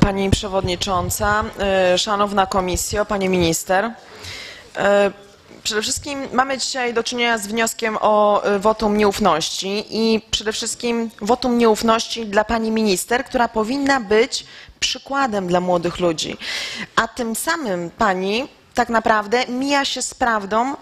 Pani Przewodnicząca, y, Szanowna Komisjo, Pani Minister. Y, Przede wszystkim mamy dzisiaj do czynienia z wnioskiem o y, wotum nieufności i przede wszystkim wotum nieufności dla Pani Minister, która powinna być przykładem dla młodych ludzi. A tym samym Pani tak naprawdę mija się z prawdą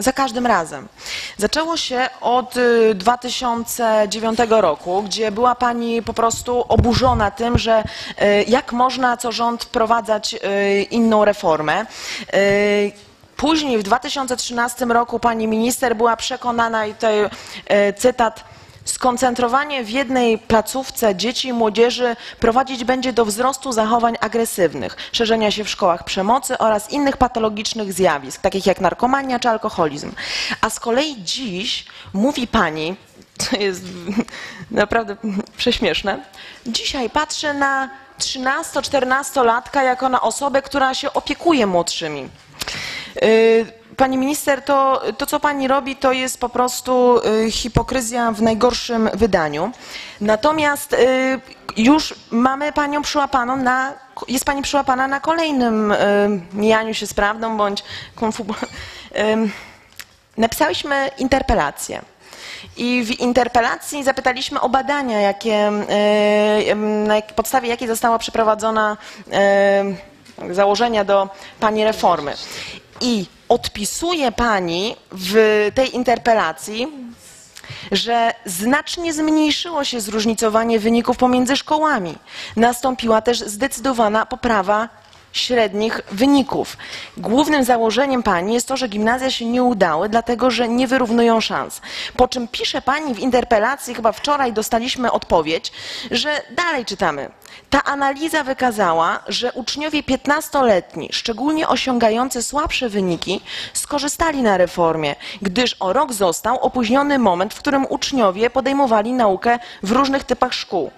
za każdym razem. Zaczęło się od y, 2009 roku, gdzie była Pani po prostu oburzona tym, że y, jak można co rząd wprowadzać y, inną reformę. Y, Później w 2013 roku Pani Minister była przekonana, i tutaj y, cytat, Skoncentrowanie w jednej placówce dzieci i młodzieży prowadzić będzie do wzrostu zachowań agresywnych, szerzenia się w szkołach przemocy oraz innych patologicznych zjawisk, takich jak narkomania czy alkoholizm. A z kolei dziś mówi pani, co jest naprawdę prześmieszne, dzisiaj patrzę na 13-14-latka jako na osobę, która się opiekuje młodszymi. Y, Pani minister, to, to co pani robi, to jest po prostu y, hipokryzja w najgorszym wydaniu. Natomiast y, już mamy panią przyłapaną na, jest pani przyłapana na kolejnym y, mijaniu się z prawdą bądź konfu. Napisałyśmy interpelację. I w interpelacji zapytaliśmy o badania, jakie, na podstawie jakiej została przeprowadzona założenia do pani reformy. I odpisuje pani w tej interpelacji, że znacznie zmniejszyło się zróżnicowanie wyników pomiędzy szkołami. Nastąpiła też zdecydowana poprawa średnich wyników. Głównym założeniem pani jest to, że gimnazja się nie udały, dlatego że nie wyrównują szans. Po czym pisze pani w interpelacji, chyba wczoraj dostaliśmy odpowiedź, że dalej czytamy. Ta analiza wykazała, że uczniowie 15-letni, szczególnie osiągający słabsze wyniki, skorzystali na reformie, gdyż o rok został opóźniony moment, w którym uczniowie podejmowali naukę w różnych typach szkół.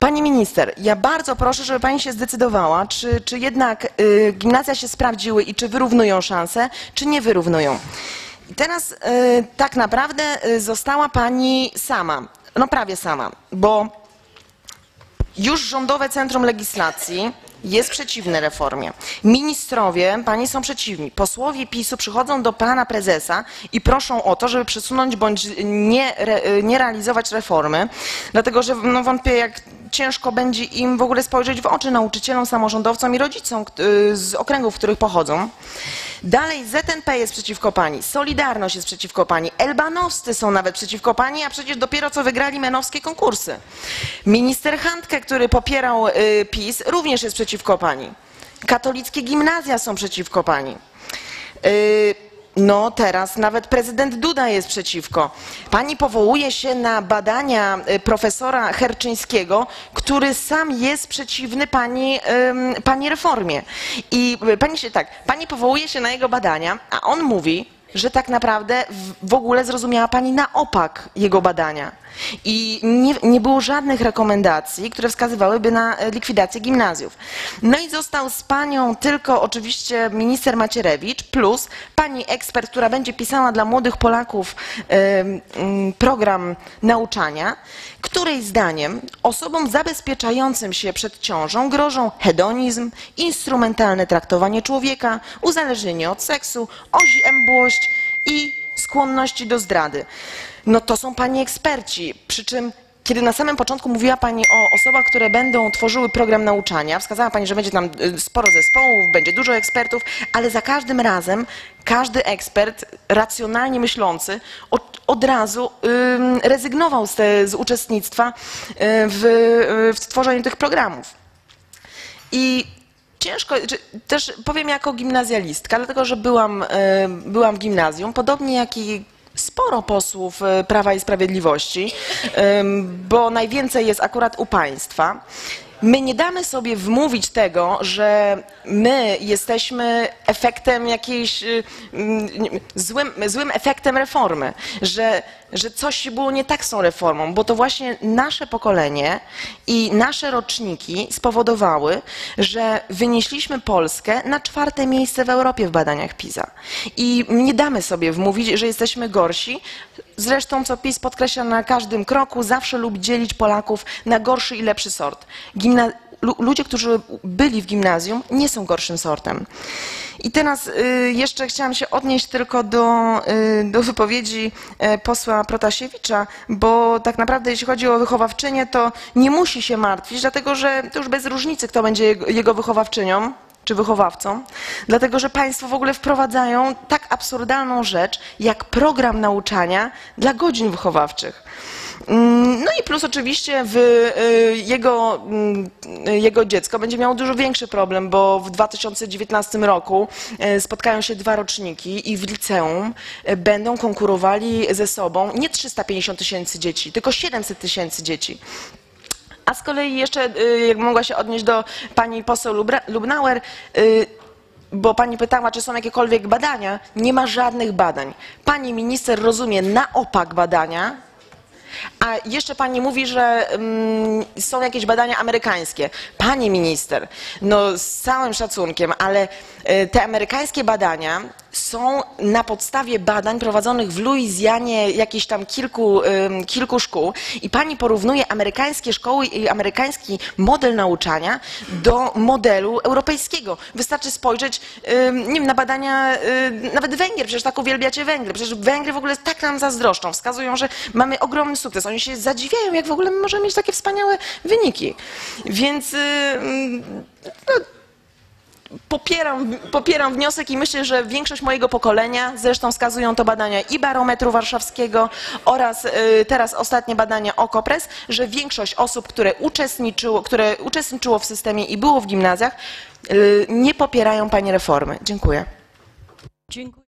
Pani minister, ja bardzo proszę, żeby pani się zdecydowała, czy, czy jednak y, gimnazja się sprawdziły i czy wyrównują szanse, czy nie wyrównują. I teraz y, tak naprawdę y, została pani sama, no prawie sama, bo już Rządowe Centrum Legislacji jest przeciwne reformie. Ministrowie, pani są przeciwni. Posłowie PiSu przychodzą do pana prezesa i proszą o to, żeby przesunąć bądź nie, re, nie realizować reformy, dlatego że no, wątpię, jak ciężko będzie im w ogóle spojrzeć w oczy nauczycielom, samorządowcom i rodzicom y, z okręgów, w których pochodzą. Dalej ZNP jest przeciwko pani, Solidarność jest przeciwko pani, Elbanowscy są nawet przeciwko pani, a przecież dopiero co wygrali menowskie konkursy. Minister Handke, który popierał y, PiS, również jest przeciwko pani. Katolickie gimnazja są przeciwko pani. No teraz nawet prezydent Duda jest przeciwko. Pani powołuje się na badania y, profesora Herczyńskiego, który sam jest przeciwny pani, pani reformie. I y, pani się tak, pani powołuje się na jego badania, a on mówi, że tak naprawdę w- ogóle zrozumiała pani na opak jego badania. I nie, nie było żadnych rekomendacji, które wskazywałyby na e, likwidację gimnazjów. No i został z panią tylko oczywiście minister Macierewicz plus pani ekspert, która będzie pisała dla młodych Polaków mm, program nauczania, której zdaniem osobom zabezpieczającym się przed ciążą grożą hedonizm, instrumentalne traktowanie człowieka, uzależnienie od seksu, oziębłość i skłonności do zdrady. No to są pani eksperci, przy czym kiedy na samym początku mówiła Pani o osobach, które będą tworzyły program nauczania, wskazała Pani, że będzie tam y, sporo zespołów, będzie dużo ekspertów, ale za każdym razem każdy ekspert racjonalnie myślący od, od razu rezygnował z, te, z uczestnictwa y, w, y, w tworzeniu tych programów. I ciężko, też powiem jako gimnazjalistka, dlatego że byłam, e, byłam w gimnazjum, podobnie jak i sporo posłów e, Prawa i Sprawiedliwości, bo najwięcej jest akurat u państwa. My nie damy sobie wmówić tego, że my jesteśmy efektem jakiejś nie- złym, złym efektem reformy, że, że coś było nie tak z tą reformą, bo to właśnie nasze pokolenie i nasze roczniki spowodowały, że wynieśliśmy Polskę na czwarte miejsce w Europie w badaniach PISA. I nie damy sobie wmówić, że jesteśmy gorsi. Zresztą, co PiS podkreśla na każdym kroku, zawsze lubi dzielić Polaków na gorszy i lepszy sort. Gimna ludzie, którzy byli w gimnazjum, nie są gorszym sortem. I teraz y, jeszcze chciałam się odnieść tylko do, y, do wypowiedzi e, posła Protasiewicza, bo tak naprawdę jeśli chodzi o wychowawczynię, to nie musi się martwić, dlatego że to już bez różnicy, kto będzie jego, jego wychowawczynią czy wychowawcą, dlatego że państwo w ogóle wprowadzają tak absurdalną rzecz, jak program nauczania dla godzin wychowawczych. Mm, No i plus oczywiście w, y, jego, mm, jego dziecko będzie miało dużo większy problem, bo w 2019 roku y, spotkają się dwa roczniki i w liceum y, będą konkurowali ze sobą nie 350 tysięcy dzieci, tylko 700 tysięcy dzieci. A z kolei jeszcze, y, jak mogła się odnieść do pani poseł Lubnauer, y, bo pani pytała, czy są jakiekolwiek badania. Nie ma żadnych badań. Pani minister rozumie na opak badania, a jeszcze pani mówi, że mm, są jakieś badania amerykańskie. Pani minister, no z całym szacunkiem, ale y, te amerykańskie badania są na podstawie badań prowadzonych w Luizjanie jakichś tam kilku, kilku szkół i pani porównuje amerykańskie szkoły i amerykański model nauczania do modelu europejskiego. Wystarczy spojrzeć nie wiem, na badania nawet Węgier, przecież tak uwielbiacie Węgry. Przecież Węgry w ogóle tak nam zazdroszczą, wskazują, że mamy ogromny sukces. Oni się zadziwiają, jak w ogóle my możemy mieć takie wspaniałe wyniki. Więc no, popieram, popieram wniosek i myślę, że większość mojego pokolenia, zresztą wskazują to badania i Barometru Warszawskiego oraz y, teraz ostatnie badania OKO.press, że większość osób, które uczestniczyło, które uczestniczyło w systemie i było w gimnazjach, y, nie popierają Pani reformy. Dziękuję. Dziękuję.